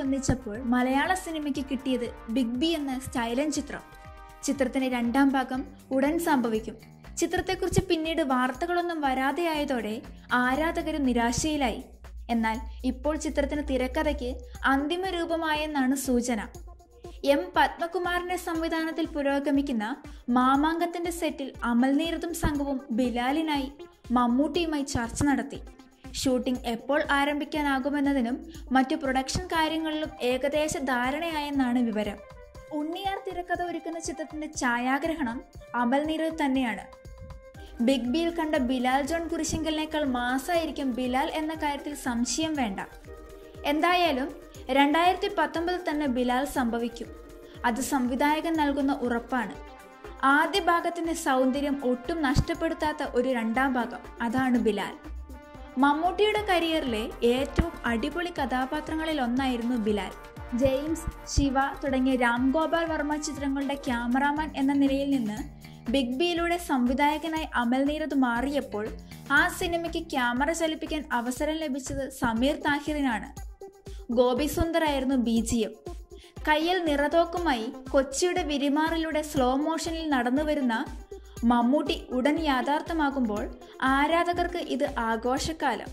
ഒന്നിച്ചപ്പോൾ മലയാള സിനിമയ്ക്ക് കിട്ടിയത് big B എന്ന സ്റ്റൈലൻ ചിത്രം. ചിത്രത്തിന്റെ രണ്ടാം ഭാഗം ഉടൻ സംഭവിക്കും. ചിത്രത്തെക്കുറിച്ച് പിന്നീട് വാർത്തകളൊന്നും വരാതെയായതോടെ ആരാധകരും നിരാശയിലായി. എന്നാൽ ഇപ്പോൾ ചിത്രത്തിന് തിരക്കഥയ്ക്ക് അന്തിമ രൂപമായെന്നാണ് സൂചന. എം പത്മകുമാറിന്റെ സംവിധാനത്തിൽ പുരോഗമിക്കുന്ന മാമാങ്കത്തിന്റെ സെറ്റിൽ അമൽനീരതും സംഘവും ബിലാലിനായി മമ്മൂട്ടിയുമായി ചർച്ച നടത്തി. ഷൂട്ടിംഗ് എപ്പോൾ ആരംഭിക്കാനാകുമെന്നതിനും മറ്റു പ്രൊഡക്ഷൻ കാര്യങ്ങളിലും ഏകദേശ ധാരണയായെന്നാണ് വിവരം. ഉണ്ണിയാർ തിരക്കഥ ഒരുക്കുന്ന ചിത്രത്തിന്റെ ഛായാഗ്രഹണം അമൽ അമൽനീരത് തന്നെയാണ്. ബിഗ് ബിയിൽ കണ്ട ബിലാൽ ജോൺ കുരിശിങ്കലിനേക്കാൾ മാസായിരിക്കും ബിലാൽ എന്ന കാര്യത്തിൽ സംശയം വേണ്ട. എന്തായാലും രണ്ടായിരത്തി പത്തൊമ്പതിൽ തന്നെ ബിലാൽ സംഭവിക്കും. അത് സംവിധായകൻ നൽകുന്ന ഉറപ്പാണ്. ആദ്യ ഭാഗത്തിന്റെ സൗന്ദര്യം ഒട്ടും നഷ്ടപ്പെടുത്താത്ത ഒരു രണ്ടാം ഭാഗം അതാണ് ബിലാൽ. മമ്മൂട്ടിയുടെ കരിയറിലെ ഏറ്റവും അടിപൊളി കഥാപാത്രങ്ങളിൽ ഒന്നായിരുന്നു ബിലാൽ. ജെയിംസ് ശിവ തുടങ്ങിയ രാം ഗോപാൽ വർമ്മ ചിത്രങ്ങളുടെ ക്യാമറാമാൻ എന്ന നിലയിൽ നിന്ന് ബിഗ് ബിയിലൂടെ സംവിധായകനായി അമൽ നീരത് മാറിയപ്പോൾ ആ സിനിമയ്ക്ക് ക്യാമറ ചലിപ്പിക്കാൻ അവസരം ലഭിച്ചത് സമീർ താഹിറിനാണ്. ഗോപി സുന്ദറായിരുന്നു ബി ജി എം. കയ്യിൽ നിറതോക്കുമായി കൊച്ചിയുടെ വിരിമാറിലൂടെ സ്ലോ മോഷനിൽ നടന്നു വരുന്ന മമ്മൂട്ടി ഉടൻ യാഥാർത്ഥ്യമാകുമ്പോൾ ആരാധകർക്ക് ഇത് ആഘോഷക്കാലം.